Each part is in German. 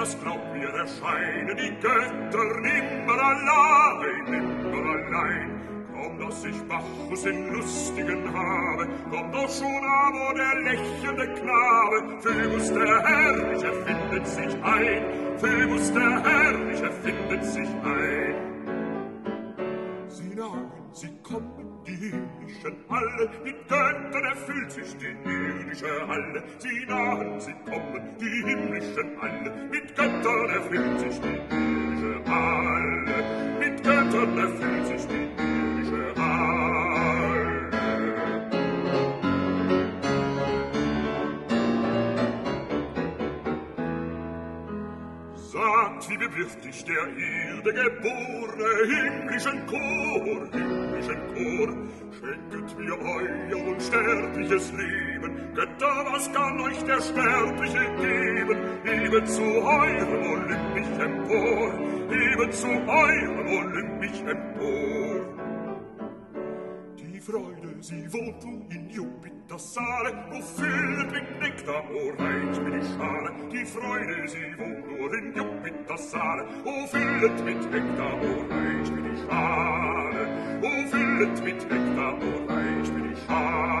das glaubt mir erscheinen die Götter nimmer allein, nimmer allein. Komm, dass ich Bacchus in lustigen habe, komm doch schon aber der lächelnde Knabe, Phöbus der Herrliche findet sich ein, Phöbus der Herrliche findet sich ein. Sie nahen, sie kommen die alle, mit Göttern erfüllt sich die irdische Halle. Sie nahen, sie kommen, die himmlischen alle, mit Göttern erfüllt sich die irdische Halle. Mit Göttern erfüllt sich die Sagt, wie bewirft dich der Erde geborene himmlischen Chor, himmlischen Chor, schenket mir euer unsterbliches Leben, Götter, was kann euch der Sterbliche geben? Eben zu eurem Olymp mich empor, eben zu eurem Olymp mich empor. Die Freude, sie wohnt du in Jupiters Saale, wo füllet mit Nektar, o reich mir die Schale. Die Freude, sie wohnt nur in Jupiters Saale, wo füllet mit Nektar, o reich mir die Schale. Wo füllet mit Nektar, o reich mir die Schale.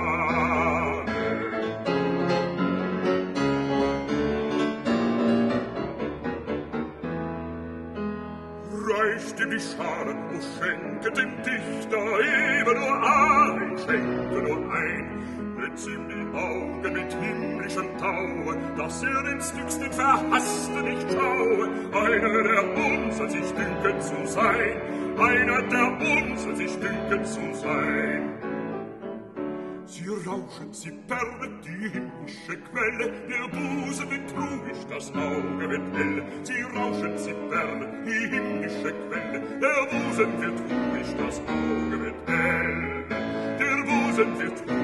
reicht ihm die Schalen, o schenke dem Dichter eben nur ein, schenke nur ein, blitz ihm die Augen mit himmlischem Taue, dass er den Styx, den Verhasste nicht schaue, einer, der unser sich dünket zu sein, einer, der unser sich dünket zu sein. Sie rauschen, sie perlen, die himmlische Quelle, der Busen wird ruhig, das Auge wird hell. Sie rauschen, sie perlen, die himmlische Quelle, der Busen wird ruhig, das Auge wird hell. Der Busen wird ruhig,